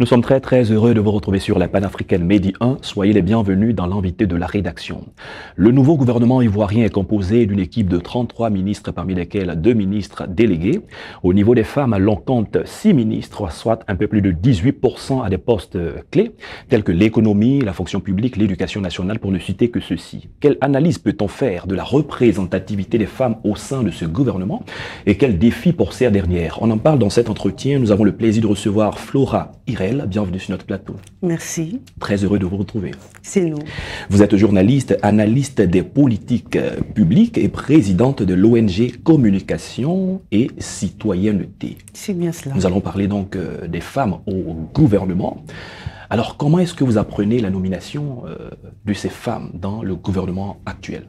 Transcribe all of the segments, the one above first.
Nous sommes très très heureux de vous retrouver sur la panafricaine Medi 1. Soyez les bienvenus dans l'invité de la rédaction. Le nouveau gouvernement ivoirien est composé d'une équipe de 33 ministres, parmi lesquels deux ministres délégués. Au niveau des femmes, l'on compte 6 ministres, soit un peu plus de 18% à des postes clés, tels que l'économie, la fonction publique, l'éducation nationale, pour ne citer que ceci. Quelle analyse peut-on faire de la représentativité des femmes au sein de ce gouvernement et quels défis pour ces dernières? On en parle dans cet entretien. Nous avons le plaisir de recevoir Flora Bienvenue sur notre plateau. Merci. Très heureux de vous retrouver. C'est nous. Vous êtes journaliste, analyste des politiques euh, publiques et présidente de l'ONG Communication et Citoyenneté. C'est bien cela. Nous allons parler donc euh, des femmes au gouvernement. Alors, comment est-ce que vous apprenez la nomination euh, de ces femmes dans le gouvernement actuel?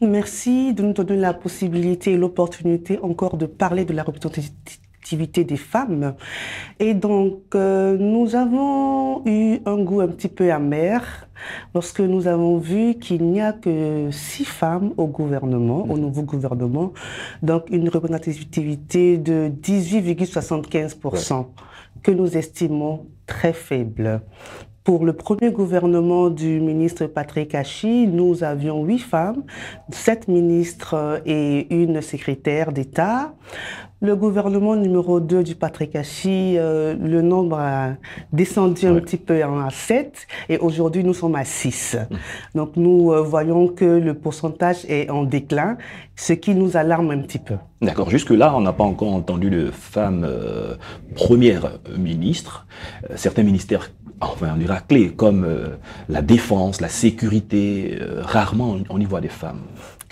Merci de nous donner la possibilité et l'opportunité encore de parler de la des femmes. Et donc, euh, nous avons eu un goût un petit peu amer lorsque nous avons vu qu'il n'y a que six femmes au gouvernement, au nouveau gouvernement, donc une représentativité de 18,75%, que nous estimons très faible. Pour le premier gouvernement du ministre Patrick Hachi, nous avions huit femmes, sept ministres et une secrétaire d'État. Le gouvernement numéro 2 du Patrick Hachi, euh, le nombre a descendu un petit peu à 7 et aujourd'hui nous sommes à 6. Mmh. Donc nous euh, voyons que le pourcentage est en déclin, ce qui nous alarme un petit peu. D'accord. Jusque-là, on n'a pas encore entendu de femmes euh, premières ministres. certains ministères enfin on dira clés comme la défense, la sécurité, rarement on y voit des femmes.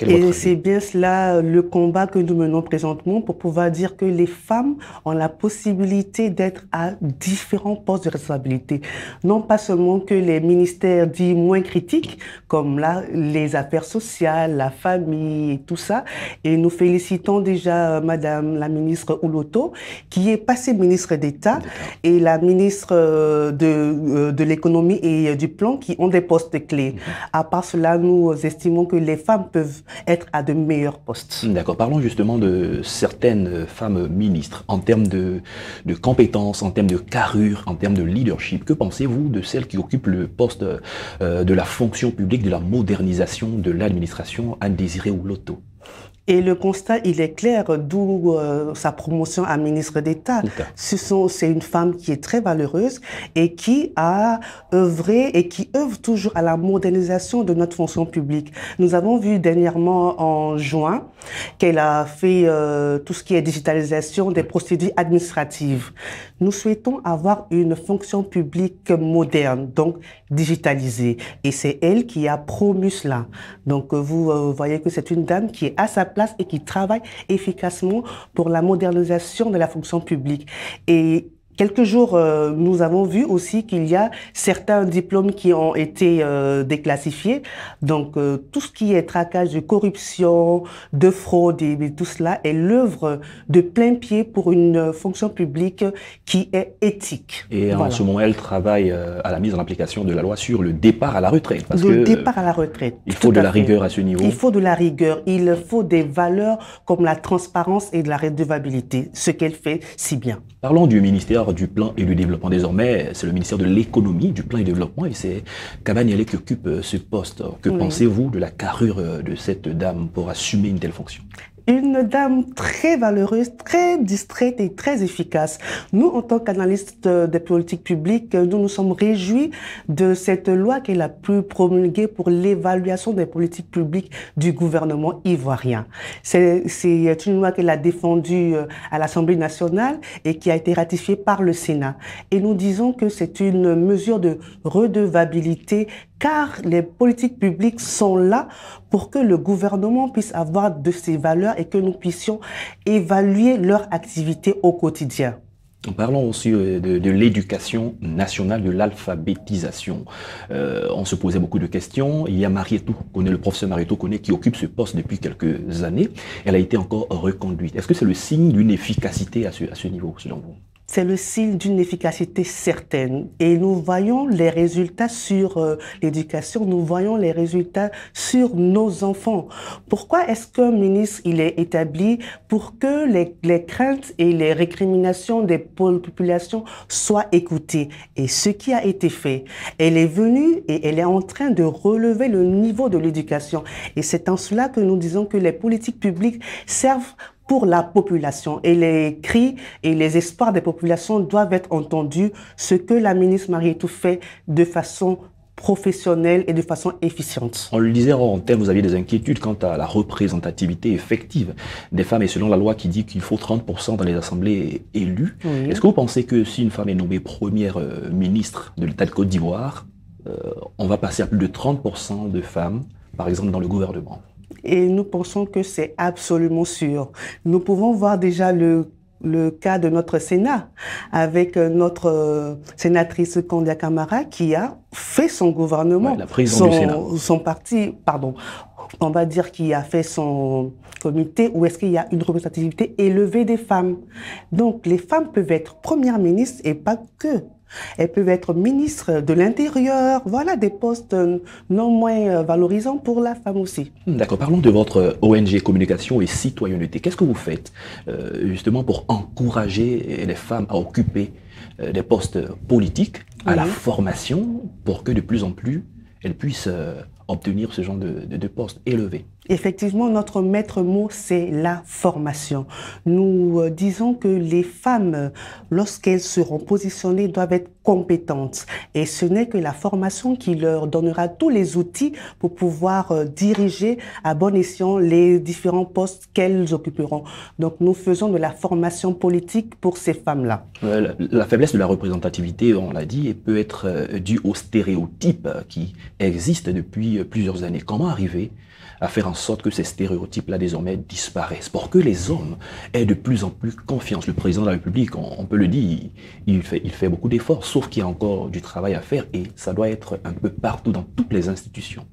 Et c'est bien cela le combat que nous menons présentement pour pouvoir dire que les femmes ont la possibilité d'être à différents postes de responsabilité. Non pas seulement que les ministères dits moins critiques, comme là, les affaires sociales, la famille et tout ça. Et nous félicitons déjà euh, Madame la ministre Ouloto, qui est passée ministre d'État, et la ministre euh, de, euh, de l'économie et du plan, qui ont des postes clés. Mhm. À part cela, nous estimons que les femmes peuvent être à de meilleurs postes. D'accord. Parlons justement de certaines femmes ministres en termes de, compétences, en termes de carrure, en termes de leadership. Que pensez-vous de celles qui occupent le poste euh, de la fonction publique, de la modernisation de l'administration, Anne ou Lotto et le constat, il est clair, d'où euh, sa promotion à ministre d'État. C'est une femme qui est très valeureuse et qui a œuvré et qui œuvre toujours à la modernisation de notre fonction publique. Nous avons vu dernièrement en juin qu'elle a fait euh, tout ce qui est digitalisation des procédures administratives. Nous souhaitons avoir une fonction publique moderne, donc digitalisée. Et c'est elle qui a promu cela. Donc vous euh, voyez que c'est une dame qui est à sa place et qui travaille efficacement pour la modernisation de la fonction publique. Et Quelques jours, euh, nous avons vu aussi qu'il y a certains diplômes qui ont été euh, déclassifiés. Donc, euh, tout ce qui est traquage de corruption, de fraude et, tout cela est l'œuvre de plein pied pour une fonction publique qui est éthique. Et en ce moment, elle travaille à la mise en application de la loi sur le départ à la retraite. Parce le départ à la retraite. Il faut de la rigueur à ce niveau. Il faut de la rigueur. Il faut des valeurs comme la transparence et de la redevabilité, ce qu'elle fait si bien. Parlons du ministère du Plan et du Développement. Désormais, c'est le ministère de l'Économie, du Plan et du Développement, et c'est Cavanielé qui occupe ce poste. Que pensez-vous de la carrure de cette dame pour assumer une telle fonction? Une dame très valeureuse, très distraite et très efficace. Nous, en tant qu'analystes des politiques publiques, nous nous sommes réjouis de cette loi qu'elle a pu promulguer pour l'évaluation des politiques publiques du gouvernement ivoirien. C'est une loi qu'elle a défendue euh, à l'Assemblée nationale et qui a été ratifiée par le Sénat. Et nous disons que c'est une mesure de redevabilité car les politiques publiques sont là pour que le gouvernement puisse avoir de ces valeurs et que nous puissions évaluer leur activité au quotidien. Parlons aussi euh, de, l'éducation nationale, de l'alphabétisation. Euh, on se posait beaucoup de questions. Il y a Marietou, connaît le professeur Marietou connaît, qui occupe ce poste depuis quelques années. Elle a été encore reconduite. Est-ce que c'est le signe d'une efficacité à ce niveau, selon vous? C'est le signe d'une efficacité certaine. Et nous voyons les résultats sur euh, l'éducation, nous voyons les résultats sur nos enfants. Pourquoi est-ce qu'un ministre, il est établi pour que les, les craintes et les récriminations des populations soient écoutées? Et ce qui a été fait, elle est venue et elle est en train de relever le niveau de l'éducation. Et c'est en cela que nous disons que les politiques publiques servent pour la population. Et les cris et les espoirs des populations doivent être entendus, ce que la ministre Marie-Tout fait de façon professionnelle et de façon efficiente. On le disait en termes, vous aviez des inquiétudes quant à la représentativité effective des femmes et selon la loi qui dit qu'il faut 30% dans les assemblées élues. Est-ce que vous pensez que si une femme est nommée première euh, ministre de l'État de Côte d'Ivoire, euh, on va passer à plus de 30% de femmes, par exemple, dans le gouvernement? Et nous pensons que c'est absolument sûr. Nous pouvons voir déjà le le cas de notre Sénat avec euh, notre euh, sénatrice Candia Camara qui a fait son gouvernement, son, son parti, pardon, on va dire qui a fait son comité où est-ce qu'il y a une représentativité élevée des femmes. Donc les femmes peuvent être premières ministres et pas que. Elles peuvent être ministres de l'Intérieur, voilà des postes non moins valorisants pour la femme aussi. D'accord, parlons de votre ONG Communication et Citoyenneté. Qu'est-ce que vous faites euh, justement pour encourager les femmes à occuper euh, des postes politiques, à la formation, pour que de plus en plus elles puissent euh, obtenir ce genre de, de, de postes élevés? Effectivement, notre maître mot, c'est la formation. Nous euh, disons que les femmes, lorsqu'elles seront positionnées, doivent être compétentes. Et ce n'est que la formation qui leur donnera tous les outils pour pouvoir euh, diriger à bon escient les différents postes qu'elles occuperont. Donc nous faisons de la formation politique pour ces femmes-là. La, faiblesse de la représentativité, on l'a dit, peut être euh, due aux stéréotypes qui existent depuis plusieurs années. Comment arriver à faire en sorte que ces stéréotypes-là désormais disparaissent, pour que les hommes aient de plus en plus confiance. Le président de la République, on, peut le dire, il fait beaucoup d'efforts, sauf qu'il y a encore du travail à faire et ça doit être un peu partout dans toutes les institutions.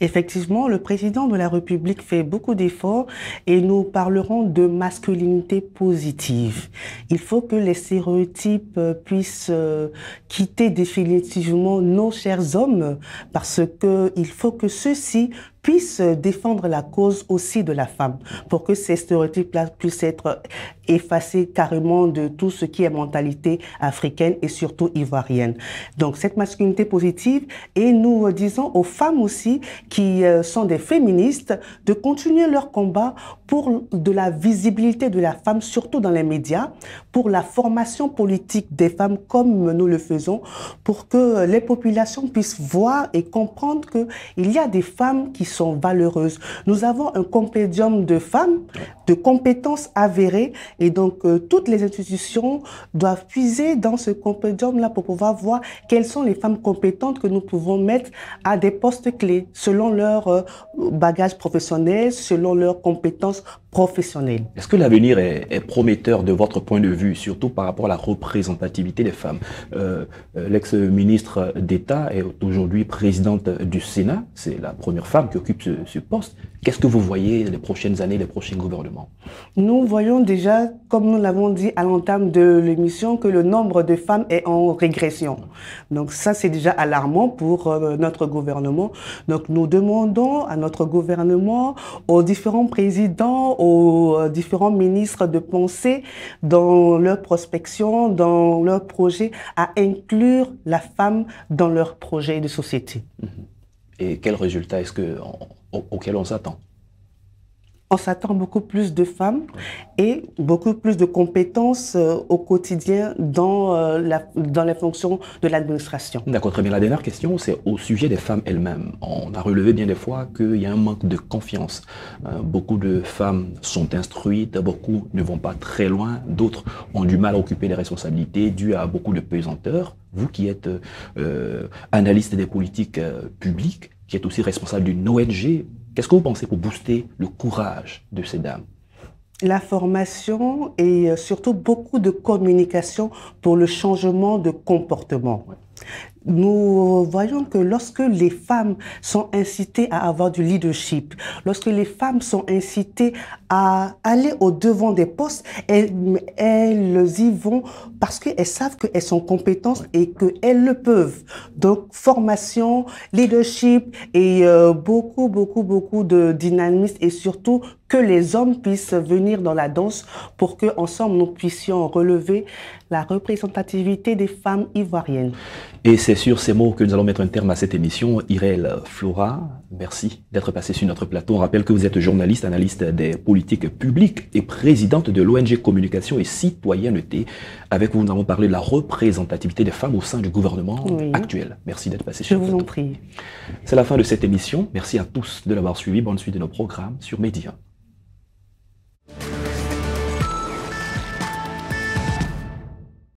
Effectivement, le président de la République fait beaucoup d'efforts et nous parlerons de masculinité positive. Il faut que les stéréotypes puissent euh, quitter définitivement nos chers hommes parce que il faut que ceux-ci puissent défendre la cause aussi de la femme pour que ces stéréotypes-là puissent être effacés carrément de tout ce qui est mentalité africaine et surtout ivoirienne. Donc cette masculinité positive et nous disons aux femmes aussi qui euh, sont des féministes de continuer leur combat pour de la visibilité de la femme, surtout dans les médias, pour la formation politique des femmes comme nous le faisons, pour que les populations puissent voir et comprendre qu'il y a des femmes qui sont valeureuses. Nous avons un compédium de femmes, de compétences avérées, et donc euh, toutes les institutions doivent puiser dans ce compédium-là pour pouvoir voir quelles sont les femmes compétentes que nous pouvons mettre à des postes clés, selon leur euh, bagage professionnel, selon leurs compétences professionnelles. Est-ce que l'avenir est, prometteur de votre point de vue, surtout par rapport à la représentativité des femmes? Euh, L'ex-ministre d'État est aujourd'hui présidente du Sénat, c'est la première femme qui occupe ce, poste. Qu'est-ce que vous voyez les prochaines années, les prochains gouvernements? Nous voyons déjà, comme nous l'avons dit à l'entame de l'émission, que le nombre de femmes est en régression. Donc ça, c'est déjà alarmant pour euh, notre gouvernement. Donc nous demandons à notre gouvernement, aux différents présidents, aux euh, différents ministres de penser dans leur prospection, dans leur projet, à inclure la femme dans leur projet de société. Mhm. Et quel résultat est-ce que, auquel on s'attend? On s'attend beaucoup plus de femmes et beaucoup plus de compétences euh, au quotidien dans, euh, dans les fonctions de l'administration. D'accord, très bien. La dernière question, c'est au sujet des femmes elles-mêmes. On a relevé bien des fois qu'il y a un manque de confiance. Euh, beaucoup de femmes sont instruites, beaucoup ne vont pas très loin, d'autres ont du mal à occuper les responsabilités dues à beaucoup de pesanteurs. Vous qui êtes analyste des politiques publiques, qui est aussi responsable d'une ONG. Qu'est-ce que vous pensez pour booster le courage de ces dames? La formation et euh, surtout beaucoup de communication pour le changement de comportement. Nous voyons que lorsque les femmes sont incitées à avoir du leadership, lorsque les femmes sont incitées à aller au devant des postes, elles, elles y vont parce qu'elles savent qu'elles sont compétentes et qu'elles le peuvent. Donc, formation, leadership et euh, beaucoup, beaucoup, beaucoup de dynamisme et surtout que les hommes puissent venir dans la danse pour que ensemble nous puissions relever la représentativité des femmes ivoiriennes. Sur ces mots que nous allons mettre un terme à cette émission. Irèle Flora, merci d'être passée sur notre plateau. On rappelle que vous êtes journaliste, analyste des politiques publiques et présidente de l'ONG Communication et Citoyenneté. Avec vous, nous avons parlé de la représentativité des femmes au sein du gouvernement actuel. Merci d'être passé sur notre plateau. Je vous en prie. C'est la fin de cette émission. Merci à tous de l'avoir suivi. Bonne suite de nos programmes sur Média.